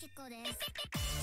結構です。